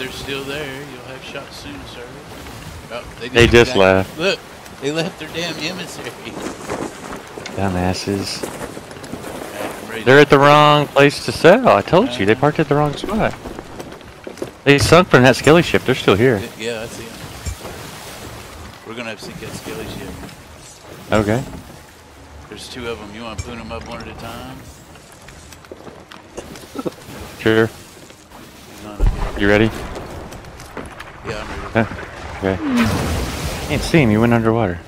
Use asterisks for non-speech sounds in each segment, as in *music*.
they're still there, you'll have shots soon, sir. Oh, they, They just left. Look, they left their damn emissary. Dumbasses. I'm ready to- They're at the wrong place to sell. I told you, they uh-huh. parked at the wrong spot. They sunk from that skelly ship. They're still here. Yeah, I see 'em. We're gonna have to sink that skelly ship. Okay. There's two of them. You want to put them up one at a time? Sure. He's on it. You ready? Yeah, I'm ready. Okay. Can't see him. You went underwater.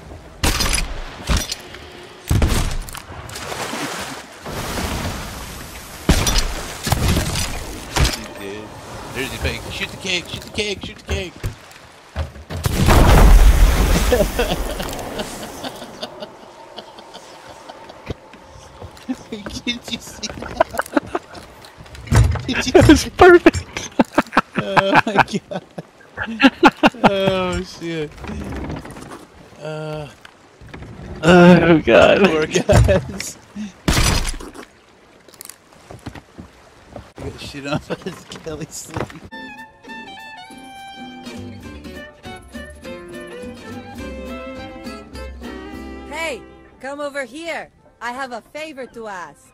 There's the bait. Shoot the cake. Shoot the cake. Shoot the cake. *laughs* Did you see that? *laughs* Did you That's perfect. Oh my god. Oh shit. Uh, Oh god. poor guys. *laughs* I got shit on *laughs* by this skelly sleeve. Hey, come over here. I have a favor to ask.